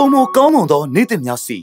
ပုံမကောင်းမွန်သောနေ့တင်များစီ